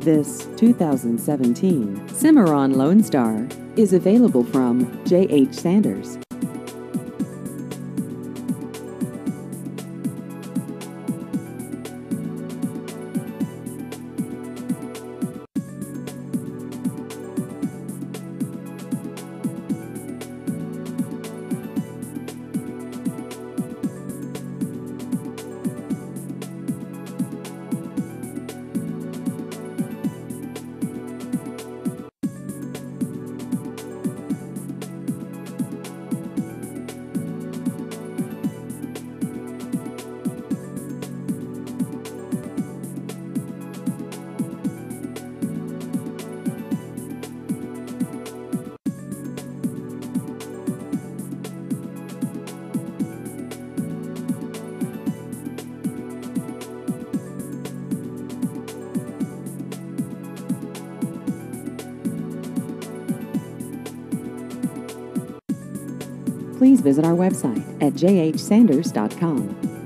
This 2017 Cimarron Lone Star is available from J.H. Sanders. Please visit our website at jhsanders.com.